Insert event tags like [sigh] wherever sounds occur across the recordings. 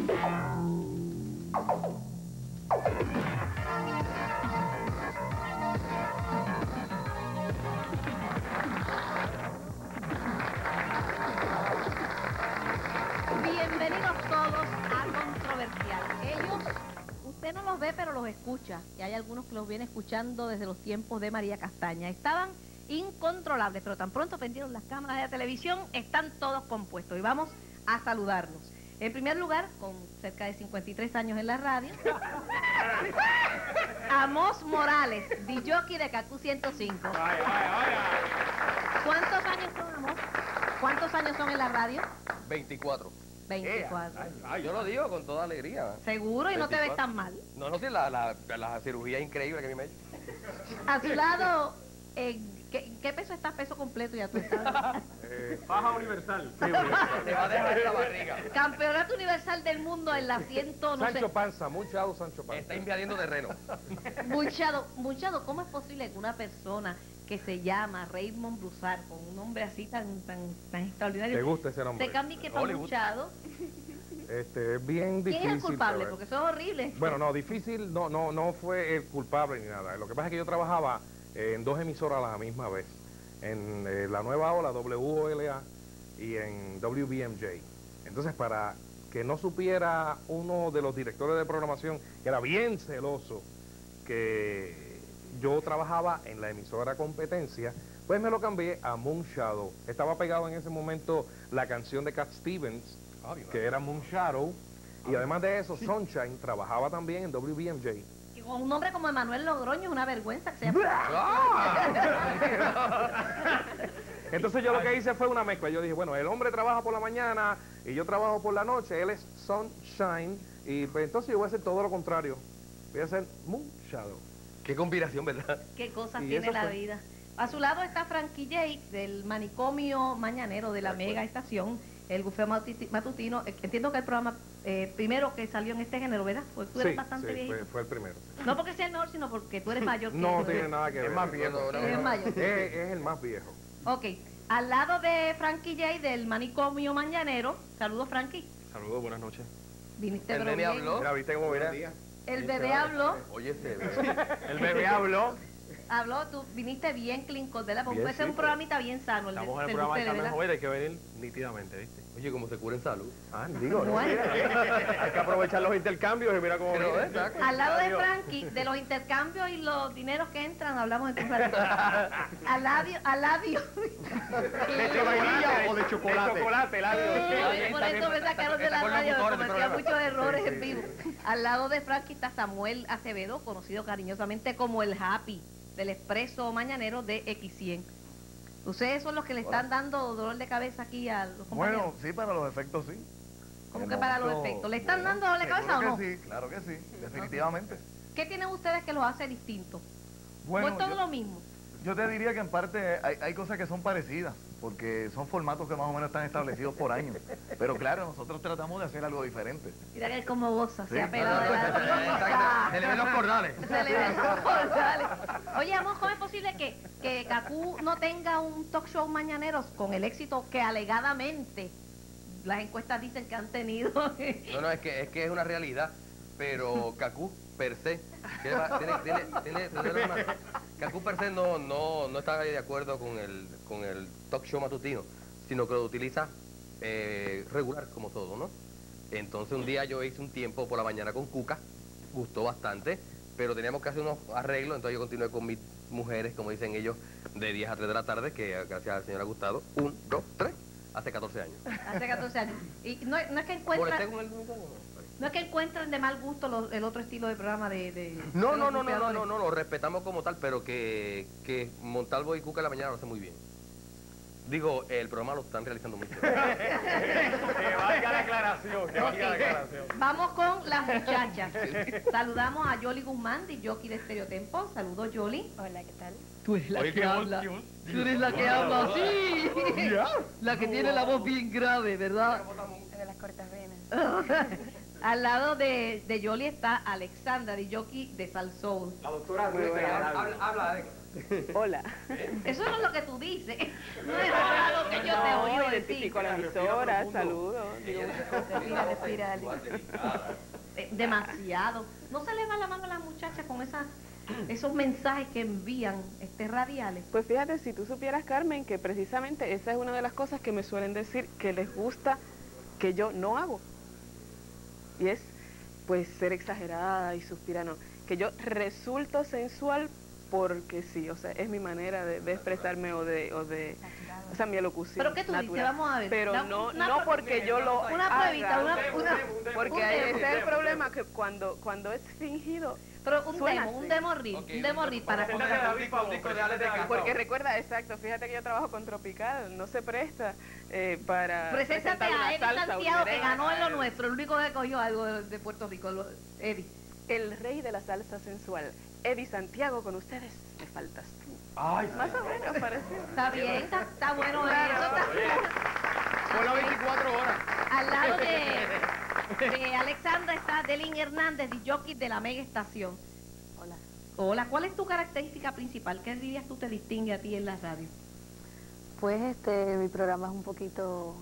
Bienvenidos todos a Controversial. Ellos, usted no los ve, pero los escucha. Y hay algunos que los vienen escuchando desde los tiempos de María Castaña. Estaban incontrolables, pero tan pronto prendieron las cámaras de la televisión, están todos compuestos. Y vamos a saludarlos. En primer lugar, con cerca de 53 años en la radio, [laughs] Amos Morales, DJ de Cacu 105. ¿Cuántos años son, Amos? ¿Cuántos años son en la radio? 24. 24. Ay, yo lo digo con toda alegría. Seguro y no te ves 24. tan mal. No, no, sí, la, la, la cirugía increíble que a mí me ha hecho. A su lado, eh, ¿qué, qué peso estás? Peso completo ya tú estás. [laughs] Faja universal. Te va a dejar esta barriga. Campeonato Universal del Mundo en la ciento, no Sancho sé. Panza, mucho Sancho Panza. Está invadiendo terreno. Muchado, Muchado, ¿cómo es posible que una persona que se llama Raymond Broussard, con un nombre así tan, tan, tan extraordinario, ¿Te gusta ese nombre? se cambie que para. Muchado? Este, es bien difícil. ¿Quién es el culpable? Porque eso es horrible. Bueno, no, difícil, no, no, no fue el culpable ni nada. Lo que pasa es que yo trabajaba eh, en dos emisoras a la misma vez. En eh, la nueva ola, WOLA, y en WBMJ. Entonces, para que no supiera uno de los directores de programación, que era bien celoso, que yo trabajaba en la emisora competencia, pues me lo cambié a Moon Shadow. Estaba pegado en ese momento la canción de Cat Stevens, que era Moon Shadow, y además de eso, Sunshine trabajaba también en WBMJ. Con un nombre como Emanuel Logroño es una vergüenza que se [laughs] Entonces yo lo que hice fue una mezcla. Yo dije, bueno, el hombre trabaja por la mañana y yo trabajo por la noche. Él es Sunshine. Y pues entonces yo voy a hacer todo lo contrario. Voy a hacer Moon Shadow. Qué combinación, ¿verdad? Qué cosas Y tiene la fue. vida. A su lado está Frankie Jake del manicomio mañanero de la mega estación, el bufeo matuti- matutino. Entiendo que el programa eh, primero que salió en este género, ¿verdad? Porque tú eres Sí, bastante sí, viejito. fue, fue el primero. sí. No porque sea el mejor, sino porque tú eres mayor [laughs] que No tiene nada que ver. Es más viejo. No, no, Él es no. mayor. Es, es el más viejo. Ok. Al lado de Frankie J del manicomio mañanero. Saludos, Frankie. Saludos, buenas noches. Viniste El bien. habló. Mira, ¿viste cómo mira? [laughs] El bebé habló. Oye, este. El bebé habló. Habló, tú viniste bien clean Cordela, porque Bien, puede ser un programita bien sano. El de- Estamos en el de programa de Carmen. Joven, hay que venir nítidamente, ¿viste? Oye, como se cura en salud. Ah, digo, ¿no? Bueno. [laughs] Hay que aprovechar los intercambios y mira cómo Pero, viene. exacto. Al lado de. Frankie, de los intercambios y los dineros que entran, hablamos en tu radio. [laughs] Al lado, al lado. ¿De vainilla [laughs] o de chocolate? De chocolate, Por eso me sacaron de la radio, de cometía muchos errores en vivo. Al lado de Frankie está Samuel Acevedo, conocido cariñosamente como el Happy, del expreso mañanero de X100. Ustedes son los que le están dando dolor de cabeza aquí a los compañeros. Bueno, sí, para los efectos sí. ¿Cómo que para los efectos? ¿Le están dando dolor de cabeza o no? que sí, claro que sí, definitivamente. ¿Qué tienen ustedes que los hace distintos? Bueno, ¿O es todo yo, lo mismo? Yo te diría que en parte hay, hay cosas que son parecidas, porque son formatos que más o menos están establecidos por años. Pero claro, nosotros tratamos de hacer algo diferente. Mira que él como goza, se ha pelado de la. Se le ven los cordales. Se le ven los cordales. Oye, amor, ¿cómo es posible que, que Cacú no tenga un talk show mañaneros con el éxito que alegadamente las encuestas dicen que han tenido? No, no, es que es, que es una realidad. Pero Cacú, per se, tiene, tiene, tiene, tiene- tiene una- Cacú per se no, no, no está de acuerdo con el, con el talk show matutino, sino que lo utiliza eh, regular como todo, ¿no? Entonces un día yo hice un tiempo por la mañana con Cuca, gustó bastante, pero teníamos que hacer unos arreglos, entonces yo continué con mis mujeres, como dicen ellos, de 10 a 3 de la tarde, que gracias al Señor ha gustado, un, dos, tres, hace 14 años. Hace 14 años. Y no, no es que ¿Molesté encuentran, con el no es que encuentren de mal gusto lo- el otro estilo de programa de, de No, de no, no, no, no, no, no, lo respetamos como tal, pero que, que Montalvo y Cuca en la mañana lo hacen muy bien. Digo, el programa lo están realizando mucho. [laughs] [laughs] Que valga la aclaración, que valga la aclaración. Vamos con las muchachas. Saludamos a Yoli Guzmán, de Jockey de Estereotempo. Saludos, Yoli. Hola, ¿qué tal? Tú eres la Oye, que habla. Tú eres la que habla así. La que tiene la voz bien grave, ¿verdad? De las cortas venas. [laughs] Al lado de, de Yoli está Alexandra, de Jockey de Salsoul. La doctora habla, habla, Hola. Eso no es lo que tú dices. [laughs] No es lo que yo te No, oigo decir. la emisora, saludo. digo muchas cosas. Respira, respira, Demasiado. No se le va la mano a las muchachas con esas, esos mensajes que envían este radiales. Pues fíjate, si tú supieras, Carmen, que precisamente esa es una de las cosas que me suelen decir que les gusta que yo no hago. Y es, pues, ser exagerada y suspirar, no. Que yo resulto sensual porque sí, o sea, es mi manera de, de expresarme o de, o de, o sea, mi elocución. ¿Pero qué tú dices? natural. Vamos a ver. Pero no, una no porque yo lo Una haga, pruebita, una, una, porque ese es el problema que cuando, cuando es fingido, Pero un Suena demo, un así. demo un demo para contar. hacer un disco- un disco de Alex de Cantao. Porque recuerda, exacto, fíjate que yo trabajo con Tropical, no se presta eh, para Preséntate a Eddie Santiago que ganó en lo nuestro, el único que cogió algo de, de Puerto Rico, lo- Eddie. El rey de la salsa sensual, Eddie Santiago, con ustedes, me faltas tú. Ay, Más o menos, parece. Está bien, está, está bueno eso. Está, Por las 24 horas. al lado de, de [laughs] Alexandra está Delin Hernández, jockey de la Mega Estación. Hola. Hola, ¿cuál es tu característica principal? ¿Qué dirías tú te distingue a ti en la radio? Pues este, mi programa es un poquito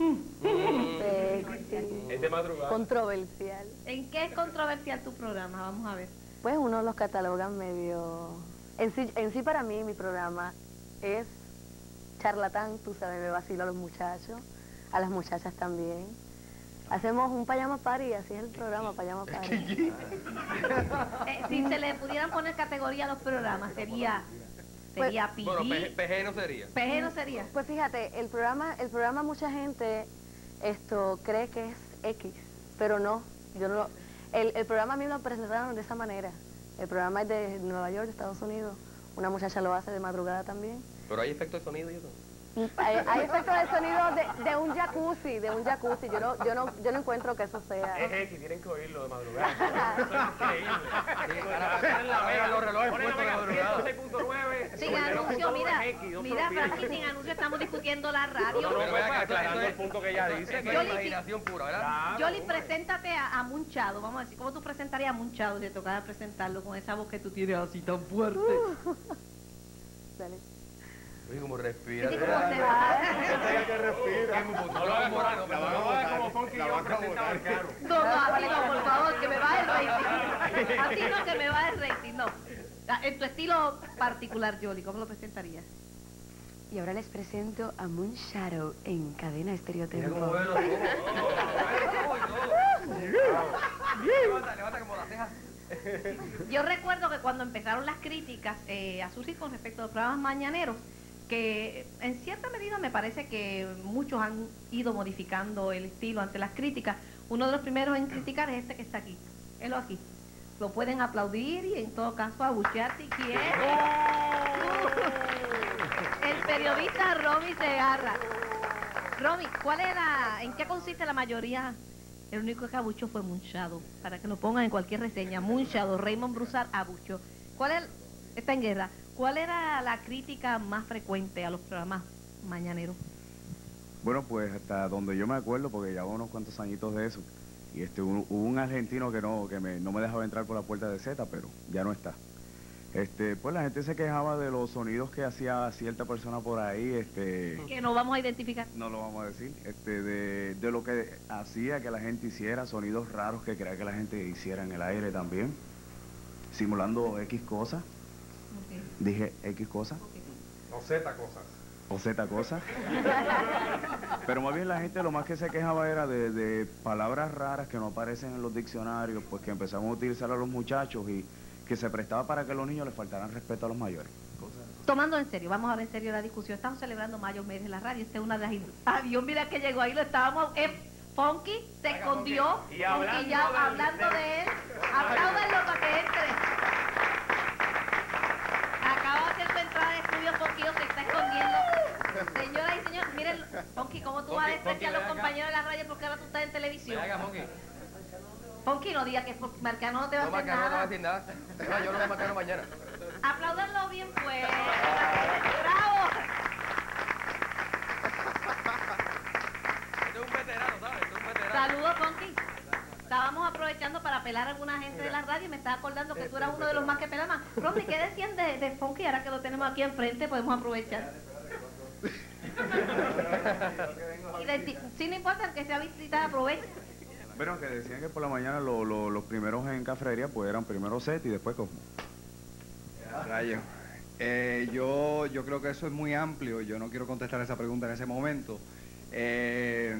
Es de madrugada. controversial. ¿En qué es controversial tu programa? Vamos a ver. Pues uno los cataloga medio... En sí, en sí para mí mi programa es charlatán, tú sabes, me vacilo a los muchachos, a las muchachas también. Hacemos un pajama party, así es el programa, pajama party. [laughs] Eh, si se le pudieran poner categoría a los programas, sería, Pues, sería Bueno, PD. PG, PG no sería. PG no sería. Pues fíjate, el programa, el programa mucha gente esto cree que es X, pero no, yo no lo- el, el programa a mí lo presentaron de esa manera. El programa es de Nueva York, de Estados Unidos. Una muchacha lo hace de madrugada también. Pero hay efecto de sonido y eso. Hay, efectos de sonido de, de un jacuzzi, de un jacuzzi. Yo no, yo no, yo no encuentro que eso sea. X, tienen que oírlo de madrugada. [laughs] Ahora los relojes puestos de madrugada. Sin anuncio, mira, mira, Frankie, sin anuncio estamos discutiendo la radio. Pero ven acá, aclarando el es- punto que ella dice. Yo es imaginación pura, ¿verdad? Yoli, preséntate a, a Munchado, vamos a decir, ¿cómo tú presentarías a Munchado si te tocara presentarlo con esa voz que tú tienes así tan fuerte? [laughs] Dale. Uy, como respira. Como se va. No lo hagas morano, pero no lo hagas como Funky yo presentaba el carro. No, no, así no, por favor, que me baje el rating. Así no, que me baje el rating, no. Ah, En tu estilo particular, Yoli, ¿cómo lo presentarías? Y ahora les presento a Moon Shadow en Cadena Estéreo Mira cómo ojos. [laughs] Levanta, levanta como las cejas. Yo recuerdo que cuando empezaron las críticas eh, a surgir con respecto a los programas mañaneros, que en cierta medida me parece que muchos han ido modificando el estilo ante las críticas. Uno de los primeros en criticar es este que está aquí. Él aquí. Lo pueden aplaudir y en todo caso abuchear si quieren. El periodista Romy Segarra. Romy, ¿cuál era, en qué consiste la mayoría? El único que abuchó fue Munchado, para que lo pongan en cualquier reseña. Munchado, Raymond Brusar abuchó. ¿Cuál es, está en guerra, cuál era la crítica más frecuente a los programas mañaneros? Bueno, pues hasta donde yo me acuerdo, porque ya unos cuantos añitos de eso, y este hubo hubo un argentino que no que me, no me dejaba entrar por la puerta de Z, pero ya no está. Este, pues la gente se quejaba de los sonidos que hacía cierta persona por ahí, este, Que no vamos a identificar. no lo vamos a decir, este, de, de lo que hacía que la gente hiciera, sonidos raros que creía que la gente hiciera en el aire también, simulando X cosas, Dije X cosas. O Z cosas. o Z cosas. Pero más bien la gente lo más que se quejaba era de, de palabras raras que no aparecen en los diccionarios, pues que empezamos a utilizar a los muchachos y que se prestaba para que los niños les faltaran respeto a los mayores. Tomando en serio, vamos a ver en serio la discusión. Estamos celebrando Mayo Mes en la radio. Esta es una de las. Adiós, mira que llegó ahí, lo estábamos. Eh, Funky se escondió. Y hablando Funky ya hablando de él. Apláudenlo para. Tú estás en televisión? Ven acá, Monkey. Funky, no diga que Marcano no te va a No, hacer Marcano no va a nada. decir nada. No, yo lo voy a marcar mañana. Apláudanlo bien fuerte. ¡Bravo! Este es un veterano, ¿sabes? Este es un veterano. Saludos. Estábamos aprovechando para pelar a alguna gente de la radio y me estaba acordando que tú eras uno de los más que pelaban. Rodney, ¿qué decían de, de Funky? Ahora que lo tenemos aquí enfrente, podemos aprovechar. [laughs] y de ti- si no importa que sea visita, aprovecha. Bueno, que decían que por la mañana lo- lo- los primeros en cafetería pues eran primero set y después Cosmo. Rayo. Eh, yo, yo creo que eso es muy amplio. Yo no quiero contestar esa pregunta en ese momento. Eh,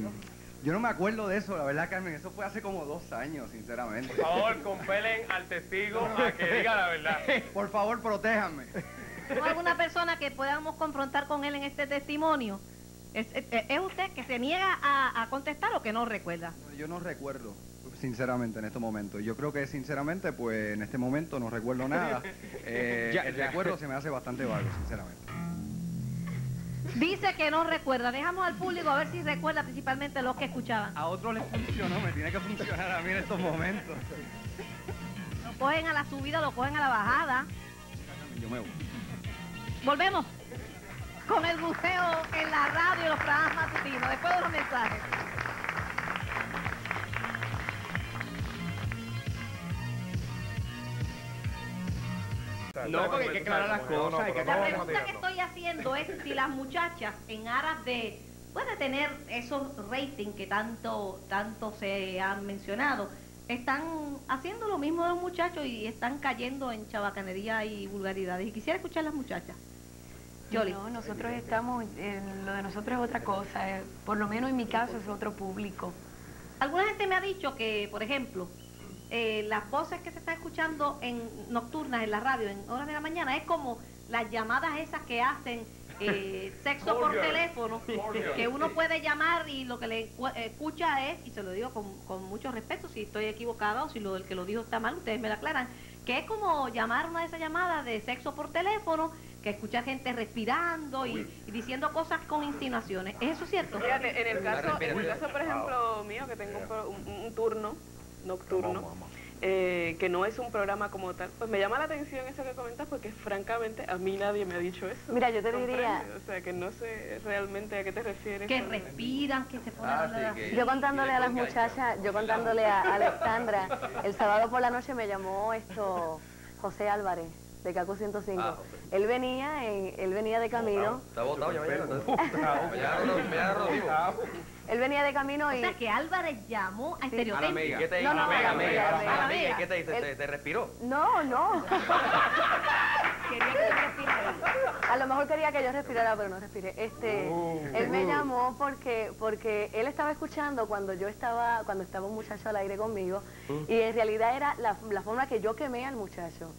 yo no me acuerdo de eso, la verdad, Carmen. Eso fue hace como dos años, sinceramente. Por favor, compelen al testigo a que diga la verdad. Por favor, protéjanme. ¿O alguna persona que podamos confrontar con él en este testimonio? ¿Es, es- es usted que se niega a, a contestar o que no recuerda? Yo no recuerdo, sinceramente, en estos momentos. Yo creo que, sinceramente, pues en este momento no recuerdo [laughs] nada. Eh, Ya, el ya. recuerdo se me hace bastante vago, sinceramente. Dice que no recuerda. Dejamos al público a ver si recuerda principalmente los que escuchaban. A otros les funcionó, me tiene que funcionar a mí en estos momentos. Lo cogen a la subida, lo cogen a la bajada. Yo me voy. Volvemos con el buceo en la radio y los programas matutinos, después de los mensajes. No, porque hay que aclarar las cosas, hay que La pregunta que estoy haciendo es si las muchachas en aras de puede tener esos ratings que tanto tanto se han mencionado están haciendo lo mismo de los muchachos y están cayendo en chabacanería y vulgaridades. Y quisiera escuchar a las muchachas Yoli. No, nosotros estamos, en- lo de nosotros es otra cosa, eh, por lo menos en mi caso es otro público. alguna gente me ha dicho que por ejemplo eh, las voces que se están escuchando en nocturnas en la radio en horas de la mañana es como las llamadas esas que hacen eh, [laughs] sexo por teléfono que uno puede llamar y lo que le cu- eh, escucha es y se lo digo con, con mucho respeto si estoy equivocada o si lo el que lo dijo está mal ustedes me lo aclaran que es como llamar una de esas llamadas de sexo por teléfono que escucha gente respirando y, y diciendo cosas con insinuaciones ¿es eso cierto? Fíjate, en el caso, en el caso por ejemplo mío, que tengo un, pro- un- un turno nocturno, eh, que no es un programa como tal, pues me llama la atención eso que comentas porque francamente a mí nadie me ha dicho eso. Mira, yo te diría-. O sea, que no sé realmente a qué te refieres. que respiran que se ponen Ah, a sí, que-. Yo contándole a las muchachas, yo contándole a Alexandra, el sábado por la noche me llamó esto José Álvarez de CACU 105. Ah. Él venía en, él venía de camino, Está botado ya mañana. no- [laughs] no él venía de camino O y sea que Álvarez llamó a ¿Y Estereoténtica. qué te No, no, Amiga, a la amiga, amiga, a la a la amiga, ¿y amiga. ¿Qué te dice? Él- ¿Te, te respiró? no, no. Quería que se respirara. A lo mejor quería que yo respirara, pero no respiré. Este, él Uh. me llamó porque porque él estaba escuchando cuando yo estaba cuando estaba un muchacho al aire conmigo Uh. y en realidad era la, la forma que yo quemé al muchacho.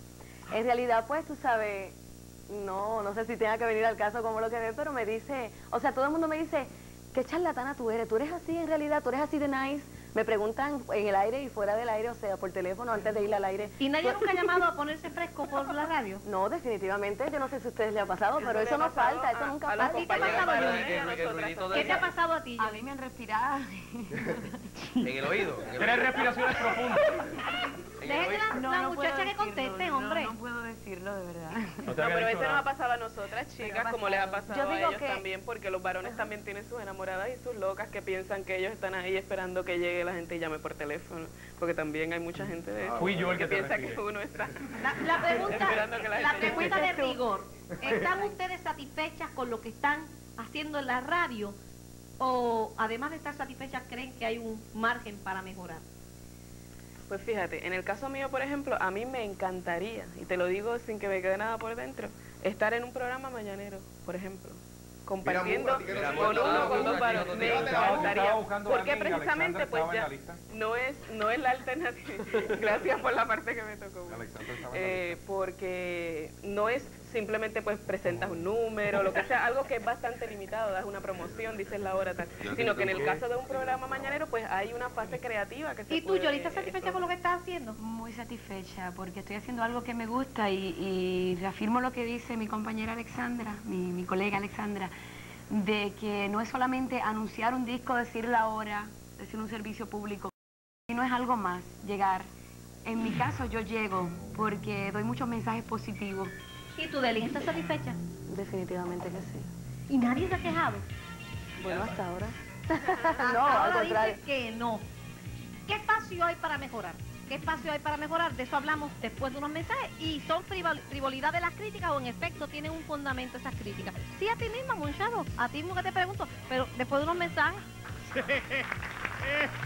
En realidad, pues tú sabes, no no sé si tenga que venir al caso como lo quemé, pero me dice, o sea, todo el mundo me dice, qué charlatana tú eres, tú eres así en realidad, tú eres así de nice. Me preguntan en el aire y fuera del aire, o sea, por teléfono antes de ir al aire. ¿Y nadie nunca ha llamado a ponerse fresco por la radio? [laughs] No, definitivamente, yo no sé si a ustedes les ha pasado, pero eso no falta, eso nunca falta. ¿A ti te ha pasado. ¿Qué te ha pasado a ti, A mí me han respirado. [laughs] En el oído. Tres respiraciones profundas. [laughs] Dejen la, muchacha que no, hombre. No, puedo decirlo, de verdad. No, pero eso nos ha pasado a nosotras, chicas, ha como les ha pasado. Yo a ellos que- también, porque los varones también tienen sus enamoradas y sus locas que piensan que ellos están ahí esperando que llegue la gente y llame por teléfono, porque también hay mucha gente de eso Fui yo el que piensa que uno está... La, la pregunta, Esperando que la la gente pregunta de rigor, ¿están ustedes satisfechas con lo que están haciendo en la radio? ¿O además de estar satisfechas creen que hay un margen para mejorar? Pues fíjate, en el caso mío, por ejemplo, a mí me encantaría, y te lo digo sin que me quede nada por dentro, estar en un programa mañanero, por ejemplo, compartiendo Mira, con uno con dos varones. Me encantaría. Porque precisamente, pues ya, no es, no es la alternativa. [laughs] Gracias por la parte que me tocó. Eh, porque no es simplemente pues presentas un número, lo que sea, algo que es bastante limitado, das una promoción, dices la hora tal, sino que en el caso de un programa mañanero pues hay una fase creativa que se ¿Y tú, puede Yoli, estás satisfecha con lo que estás haciendo? Muy satisfecha porque estoy haciendo algo que me gusta y, y reafirmo lo que dice mi compañera Alexandra, mi, mi colega Alexandra, de que no es solamente anunciar un disco, decir la hora, decir un servicio público, sino es algo más, llegar. En mi caso yo llego porque doy muchos mensajes positivos. ¿Y tú, Deli, estás satisfecha? Definitivamente que sí. ¿Y nadie se ha quejado? Bueno, hasta ahora. [laughs] no, al Ahora contrario. dice que no. ¿Qué espacio hay para mejorar? ¿Qué espacio hay para mejorar? De eso hablamos después de unos mensajes. ¿Y son frivol- frivolidad de las críticas o en efecto tienen un fundamento esas críticas? Sí, a ti misma, Monchado, a ti mismo que te pregunto, pero después de unos mensajes. [laughs]